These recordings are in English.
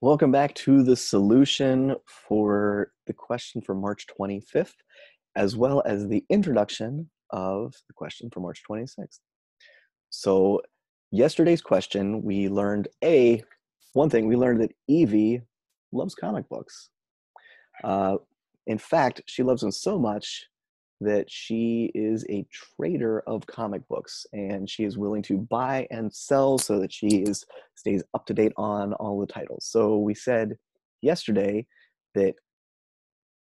Welcome back to the solution for the question for March 25th, as well as the introduction of the question for March 26th. So, yesterday's question, we learned A, one thing, we learned that Evie loves comic books. Uh, in fact, she loves them so much that she is a trader of comic books and she is willing to buy and sell so that she is stays up to date on all the titles. So we said yesterday that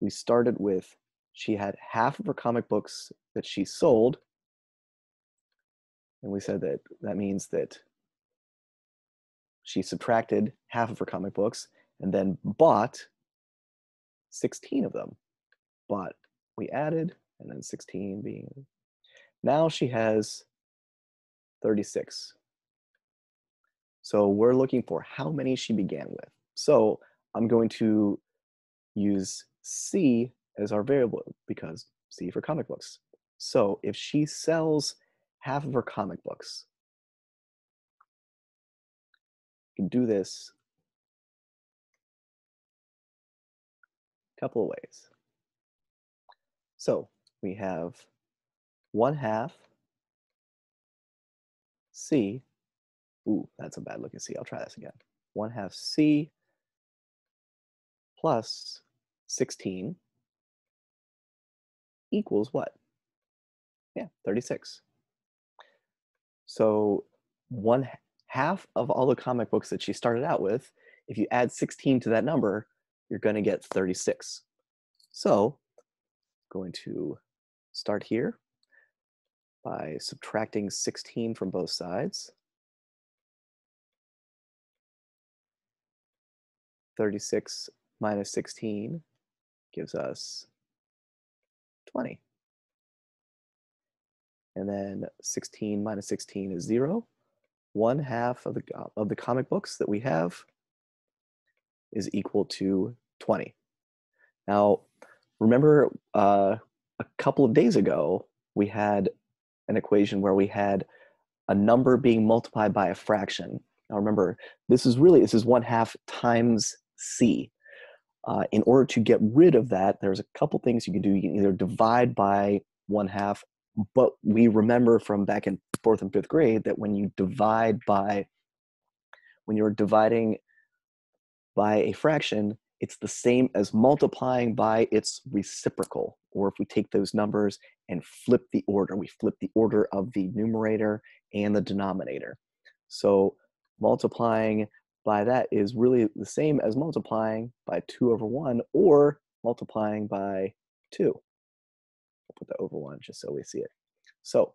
we started with she had half of her comic books that she sold and we said that that means that she subtracted half of her comic books and then bought 16 of them. But we added and then 16 being now she has 36 so we're looking for how many she began with. So i'm going to use c as our variable because c for comic books. So if she sells half of her comic books you can do this a couple of ways. So we have 1 half C. Ooh, that's a bad looking C. I'll try this again. 1 half C plus 16 equals what? Yeah, 36. So one half of all the comic books that she started out with, if you add 16 to that number, you're going to get 36. So going to start here by subtracting 16 from both sides. 36 minus 16 gives us 20. And then 16 minus 16 is 0. One half of the, of the comic books that we have is equal to 20. Now, remember uh, a couple of days ago, we had an equation where we had a number being multiplied by a fraction. Now remember, this is really, this is one half times c. Uh, in order to get rid of that, there's a couple things you can do. You can either divide by one half, but we remember from back in fourth and fifth grade that when you divide by, when you're dividing by a fraction, it's the same as multiplying by its reciprocal. Or if we take those numbers and flip the order, we flip the order of the numerator and the denominator. So multiplying by that is really the same as multiplying by 2 over 1 or multiplying by 2. I'll put that over 1 just so we see it. So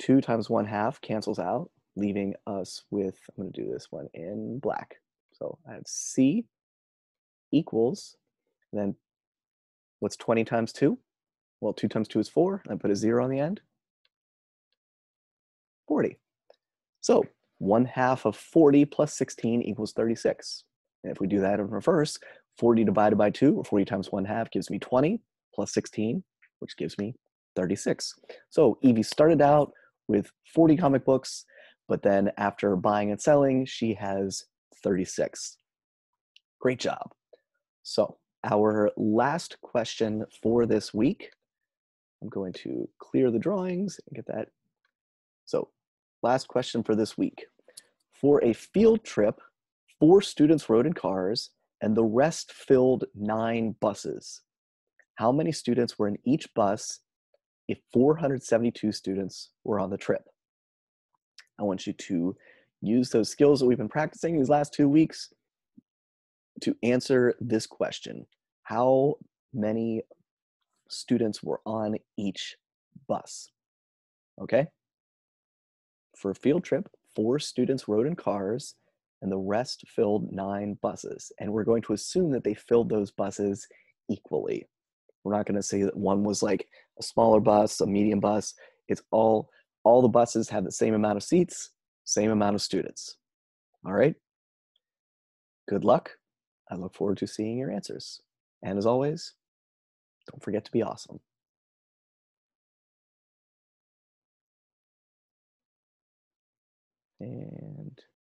2 times 1 half cancels out, leaving us with, I'm going to do this one in black. So I have C equals, then what's 20 times 2? Well, 2 times 2 is 4. I put a 0 on the end. 40. So 1 half of 40 plus 16 equals 36. And if we do that in reverse, 40 divided by 2, or 40 times 1 half, gives me 20 plus 16, which gives me 36. So Evie started out with 40 comic books, but then after buying and selling, she has 36. Great job. So, our last question for this week, I'm going to clear the drawings and get that. So, last question for this week. For a field trip, four students rode in cars and the rest filled nine buses. How many students were in each bus if 472 students were on the trip? I want you to use those skills that we've been practicing these last two weeks to answer this question How many students were on each bus? Okay. For a field trip, four students rode in cars and the rest filled nine buses. And we're going to assume that they filled those buses equally. We're not going to say that one was like a smaller bus, a medium bus. It's all all the buses have the same amount of seats, same amount of students. All right. Good luck. I look forward to seeing your answers. And as always, don't forget to be awesome. And